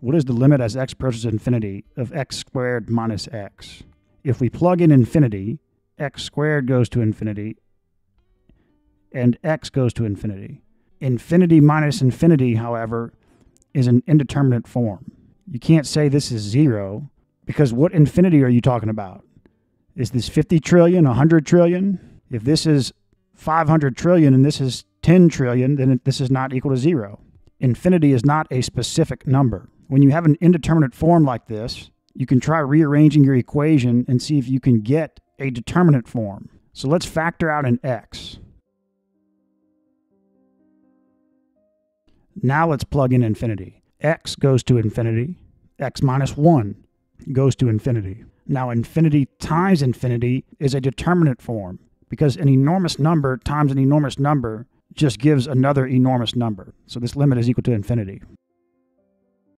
what is the limit as x approaches infinity of x squared minus x? If we plug in infinity, x squared goes to infinity, and x goes to infinity. Infinity minus infinity, however, is an indeterminate form. You can't say this is zero because what infinity are you talking about? Is this 50 trillion, 100 trillion? If this is 500 trillion and this is 10 trillion, then this is not equal to zero. Infinity is not a specific number. When you have an indeterminate form like this, you can try rearranging your equation and see if you can get a determinate form. So let's factor out an x. Now let's plug in infinity. x goes to infinity, x minus 1 goes to infinity. Now infinity times infinity is a determinate form because an enormous number times an enormous number just gives another enormous number. So this limit is equal to infinity.